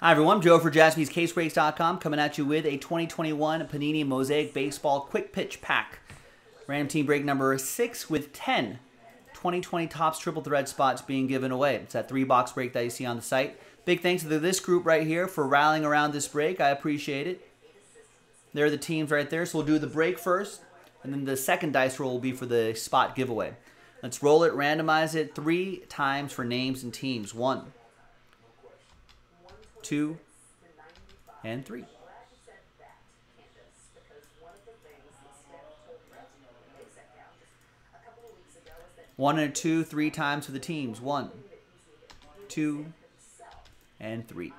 Hi, everyone. Joe for jaspyscasebreaks.com coming at you with a 2021 Panini Mosaic Baseball Quick Pitch Pack. Random team break number 6 with 10 2020 Topps Triple Thread spots being given away. It's that three box break that you see on the site. Big thanks to this group right here for rallying around this break. I appreciate it. There are the teams right there. So we'll do the break first, and then the second dice roll will be for the spot giveaway. Let's roll it, randomize it three times for names and teams. One two, and three. One and two, three times for the teams. One, two, and three.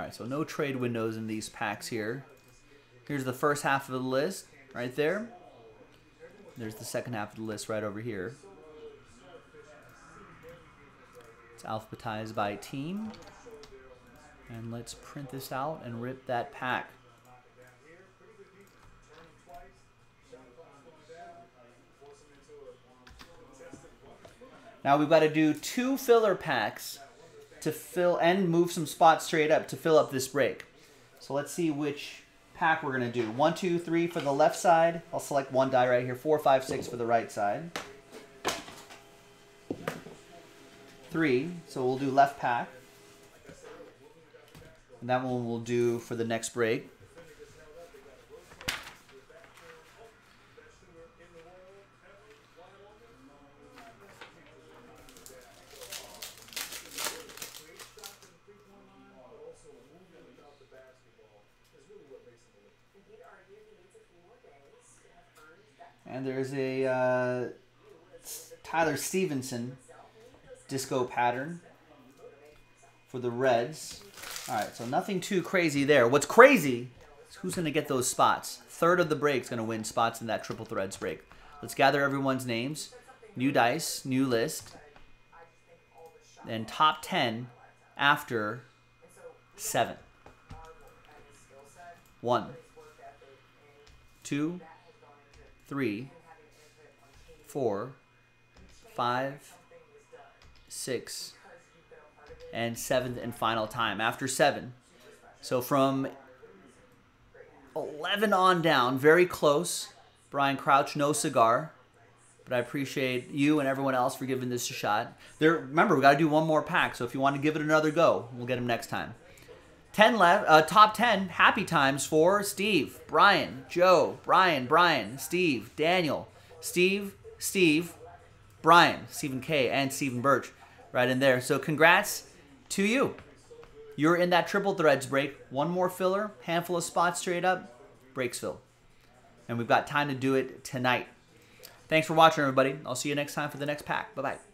All right, so no trade windows in these packs here. Here's the first half of the list right there. There's the second half of the list right over here. It's alphabetized by team. And let's print this out and rip that pack. Now we've got to do two filler packs to fill and move some spots straight up to fill up this break. So let's see which pack we're going to do. One, two, three for the left side. I'll select one die right here. Four, five, six for the right side. Three, so we'll do left pack. And that one we'll do for the next break. And there's a uh, Tyler Stephenson disco pattern for the Reds. All right, so nothing too crazy there. What's crazy is who's going to get those spots. Third of the break is going to win spots in that triple threads break. Let's gather everyone's names. New dice, new list. And top 10 after 7. 1. 2 three, four, five, six, and seventh and final time after seven. So from 11 on down, very close. Brian Crouch, no cigar. But I appreciate you and everyone else for giving this a shot. There, remember, we got to do one more pack. So if you want to give it another go, we'll get him next time. 10 left, uh, top 10 happy times for Steve, Brian, Joe, Brian, Brian, Steve, Daniel, Steve, Steve, Brian, Stephen K, and Stephen Birch right in there. So congrats to you. You're in that triple threads break. One more filler, handful of spots straight up, breaks fill. And we've got time to do it tonight. Thanks for watching, everybody. I'll see you next time for the next pack. Bye bye.